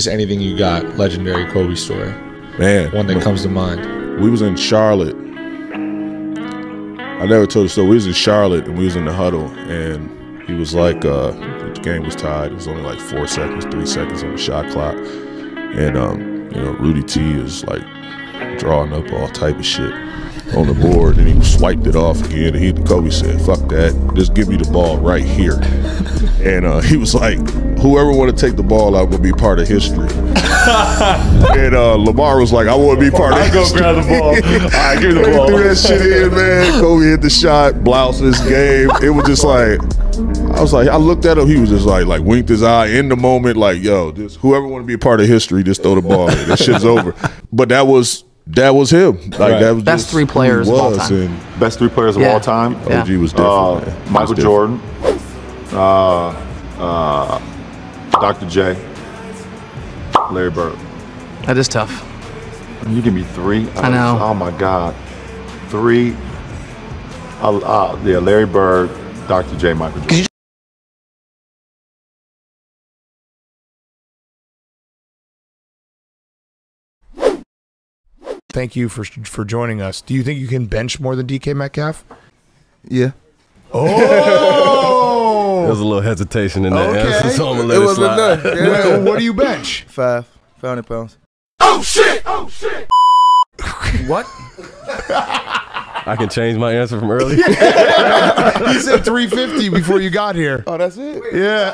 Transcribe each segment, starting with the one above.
Just anything you got, legendary Kobe story. Man, One that comes to mind. we was in Charlotte. I never told you so. We was in Charlotte and we was in the huddle, and he was like, uh, the game was tied. It was only like four seconds, three seconds on the shot clock, and um, you know, Rudy T is like drawing up all type of shit on the board, and he swiped it off again. And he Kobe said, "Fuck that, just give me the ball right here." And uh, he was like, "Whoever want to take the ball out will be part of history." and uh, Lamar was like, "I want to be part of I go history." grab the ball. All right, give me the ball. threw that shit in, man. Kobe hit the shot, bloused this game. It was just like, I was like, I looked at him. He was just like, like winked his eye in the moment, like, yo, just whoever want to be a part of history, just throw the ball in. That shit's over. But that was that was him. Like that was Best just three who he players of all was, time. And Best three players of Yeah. all time. Yeah. OG was different. Uh, man. Was Michael different. Jordan, uh, uh, Dr. J, Larry Bird. That is tough. You give me three. I know. Oh my God, three. Uh, uh, yeah, Larry Bird, Dr. J, Michael Jordan. Thank you for for joining us. Do you think you can bench more than DK Metcalf? Yeah. Oh, There was a little hesitation in that Okay. answer, so I'm gonna let It it, wasn't slide. enough. Yeah. what, what do you bench? Five. 500 pounds. Oh shit! Oh shit! what? I can change my answer from earlier. You said 350 before you got here. Oh, that's it? Yeah,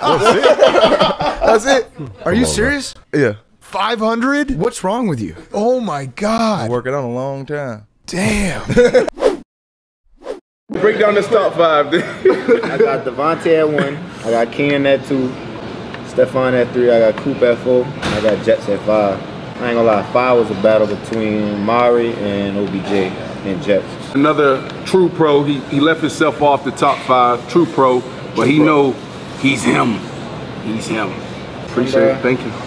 That's it? Are you serious? Yeah. 500? What's wrong with you? Oh my God! Working on a long time. Damn. Break down this top five. I got Davante at one. I got Keenan at two. Stefon at three. I got Coop at four. And I got Jets at five. I ain't gonna lie, five was a battle between Mari and OBJ and Jets. Another true pro. He, he left himself off the top five. True pro, but he know he's him. He's him. Appreciate it. Thank you.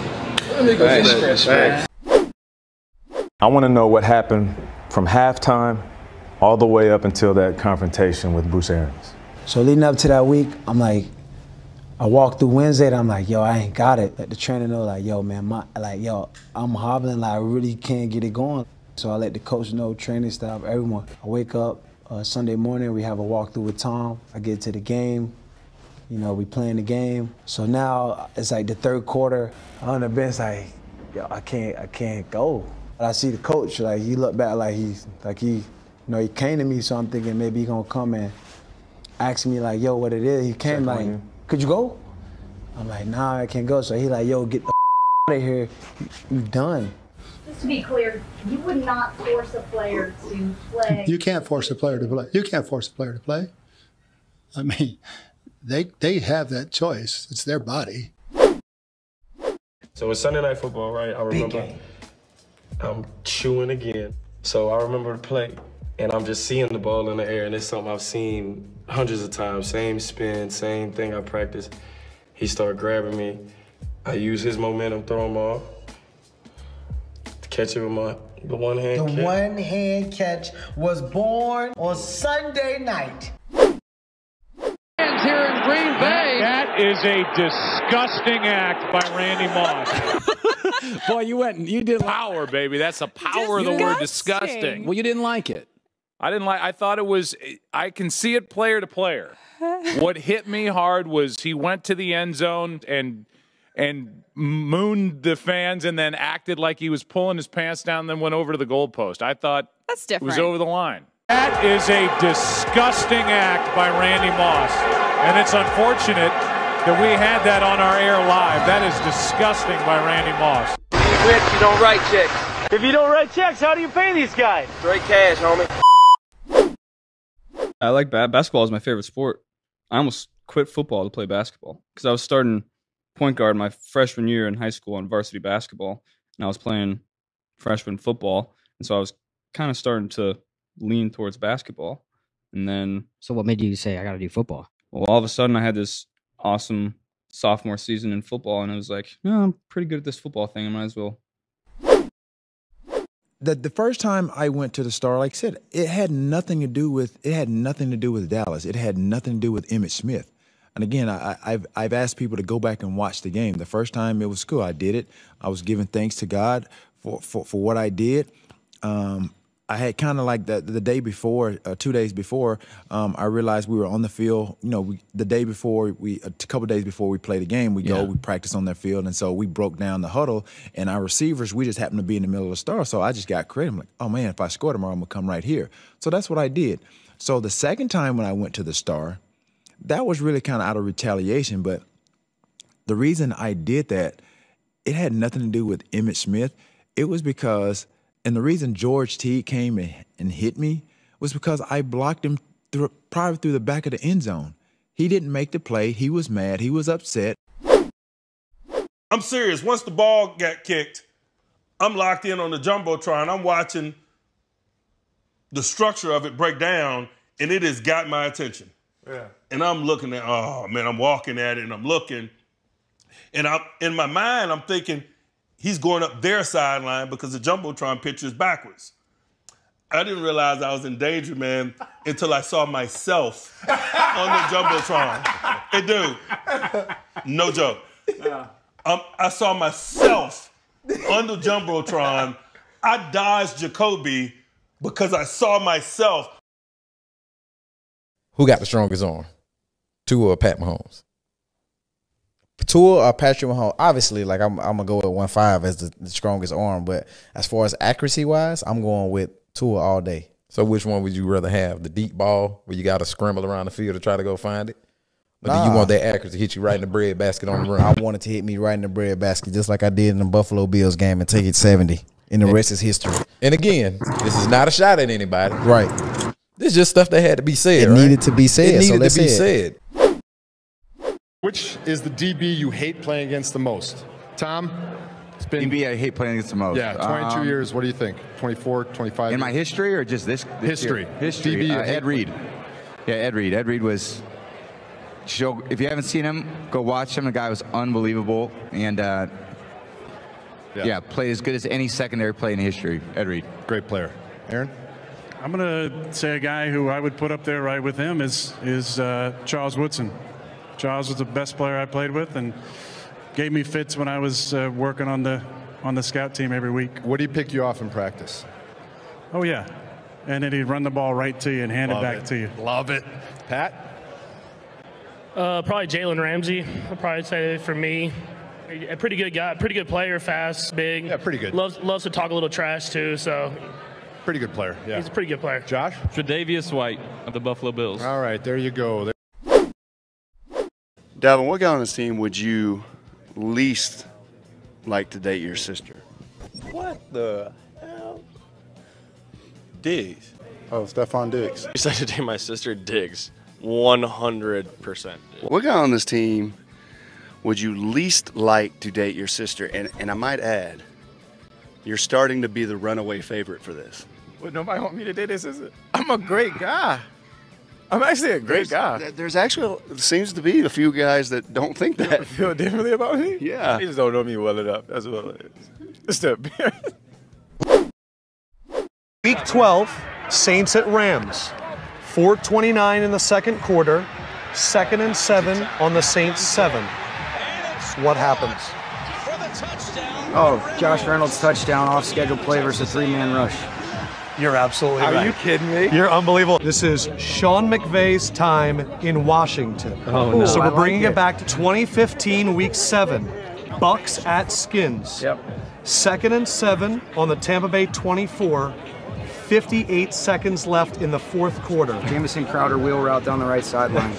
Thanks. I want to know what happened from halftime all the way up until that confrontation with Bruce Arians. So leading up to that week, I'm like, I walked through Wednesday and I'm like, yo, I ain't got it. Let the trainer know, like, yo, man, my like, yo, I'm hobbling, like I really can't get it going. So I let the coach know, training staff, everyone. I wake up uh, Sunday morning, we have a walkthrough with Tom. I get to the game, you know, we playing the game. So now it's like the third quarter. On the bench, like, yo, I can't, I can't go. And I see the coach, like he looked back, like he, like he, you know, he came to me. So I'm thinking maybe he gonna come and ask me like, yo, what it is. He came like, could you go? I'm like, nah, I can't go. So he like, yo, get the out of here. You, you done. Just to be clear, you would not force a player to play. You can't force a player to play. You can't force a player to play. I mean, they they have that choice. It's their body. So it's Sunday night football, right? I remember I'm chewing again. So I remember the play, and I'm just seeing the ball in the air, and it's something I've seen hundreds of times. Same spin, same thing I practice. He started grabbing me. I use his momentum, throw him off. To catch it with my the one hand The catch. one hand catch was born on Sunday night. Here in Green Bay. That is a disgusting act by Randy Moss. Boy, you went. And you did power, baby. That's the power of the word disgusting. Well, you didn't like it. I didn't like. I thought it was. I can see it player to player. what hit me hard was he went to the end zone and and mooned the fans and then acted like he was pulling his pants down, then went over to the goalpost. I thought That's different. it was over the line. That is a disgusting act by Randy Moss, and it's unfortunate that we had that on our air live. That is disgusting by Randy Moss. Rich, you don't write checks. If you don't write checks, how do you pay these guys? Straight cash, homie. I like ba- basketball is my favorite sport. I almost quit football to play basketball because I was starting point guard my freshman year in high school on varsity basketball, and I was playing freshman football, and so I was kind of starting to lean towards basketball. And then, so what made you say I got to do football? Well, all of a sudden, I had this awesome sophomore season in football, and I was like, no, I'm pretty good at this football thing. I might as well the the first time I went to the Star, like I said, it had nothing to do with it had nothing to do with Dallas. It had nothing to do with Emmitt Smith. And again, I, I've I've asked people to go back and watch the game. The first time it was cool, I did it. I was giving thanks to God for for, for what I did. Um, I had kind of like the the day before, uh, two days before, um, I realized we were on the field. You know, we, the day before we, a couple days before we play the game, we Yeah. go, we practice on that field, and so we broke down the huddle. And our receivers, we just happened to be in the middle of the star, so I just got creative. I'm like, oh man, if I score tomorrow, I'm gonna come right here. So that's what I did. So the second time when I went to the star, that was really kind of out of retaliation, but the reason I did that, it had nothing to do with Emmitt Smith. It was because, and the reason George T came and, and hit me was because I blocked him through, probably through the back of the end zone. He didn't make the play. He was mad. He was upset. I'm serious. Once the ball got kicked, I'm locked in on the jumbotron. I'm watching the structure of it break down, and it has got my attention. Yeah. And I'm looking at, oh man, I'm walking at it and I'm looking. And I'm in my mind, I'm thinking he's going up their sideline because the Jumbotron picture is backwards. I didn't realize I was in danger, man, until I saw myself on the Jumbotron. Hey, dude, no joke. Um, I saw myself on the Jumbotron. I dodged Jacoby because I saw myself Who got the strongest arm? Tua or Pat Mahomes? Tua or Patrick Mahomes? Obviously, like I'm, I'm gonna go with one five as the, the strongest arm, but as far as accuracy wise, I'm going with Tua all day. So which one would you rather have? The deep ball where you got to scramble around the field to try to go find it? Or do you want that accuracy to hit you right in the bread basket on the run? I wanted to hit me right in the bread basket, just like I did in the Buffalo Bills game, and take it seventy. And the rest is history. And again, this is not a shot at anybody. Right. This is just stuff that had to be said. It right? needed to be said, It needed let's to be said. Which is the DB you hate playing against the most? Tom? It's been DB I hate playing against the most. Yeah, 22 Um, years. What do you think? 24, 25 In my history or just this? this History. year? History. DB Uh, Ed Reed. Yeah, Ed Reed. Ed Reed was. Show, if you haven't seen him, go watch him. The guy was unbelievable, and uh, yeah. played as good as any secondary play in history. Ed Reed. Great player. Aaron. I'm gonna say a guy who I would put up there right with him is is uh, Charles Woodson. Charles was the best player I played with, and gave me fits when I was uh, working on the on the scout team every week. What do you pick you off in practice? Oh yeah, and then he'd run the ball right to you and hand Love it back it. to you. Love it. Pat. Uh, probably Jalen Ramsey. I'd probably say for me, a pretty good guy, pretty good player, fast, big. Yeah, pretty good. Loves loves to talk a little trash too. So Pretty good player. Yeah. he's a pretty good player. Josh. Tre'Davious White of the Buffalo Bills. All right, there you go. There- Davin, what guy on this team would you least like to date your sister? What the hell? Diggs. Oh, Stefon Diggs. You said to date my sister Diggs. 100%. What guy on this team would you least like to date your sister? And, and I might add, you're starting to be the runaway favorite for this. Would nobody want me to date this? Is it? I'm a great guy. I'm actually a great guy. There's, there's actually seems to be a few guys that don't think that. Feel differently about me? Yeah. They just don't know me well enough. That's what it is. It's the Week 12, Saints at Rams. 429 in the second quarter, second and seven on the Saints seven. What happens? Oh, Josh Reynolds touchdown off schedule play versus three man rush. You're absolutely Are right. you kidding me? You're unbelievable. This is Sean McVay's time in Washington. Oh, no. So we're like bringing it. it back to 2015, Week Seven. Bucks at Skins. Yep. Second and seven on the Tampa Bay 24. 58 seconds left in the fourth quarter. Jamison Crowder wheel route down the right sideline.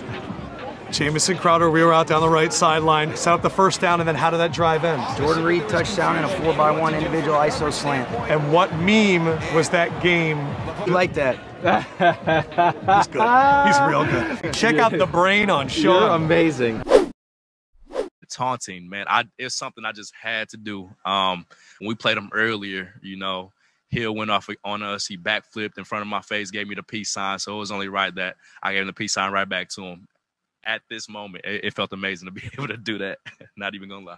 Jamison Crowder wheel route down the right sideline, set up the first down, and then how did that drive end? Jordan Reed touchdown and a four by one individual ISO slant. And what meme was that game? You like that? He's good. He's real good. Check out the brain on Sean. amazing. taunting, man. I it's something I just had to do. Um, when we played him earlier, you know, Hill went off on us. He backflipped in front of my face, gave me the peace sign. So it was only right that I gave him the peace sign right back to him. At this moment, it, it felt amazing to be able to do that. Not even gonna lie.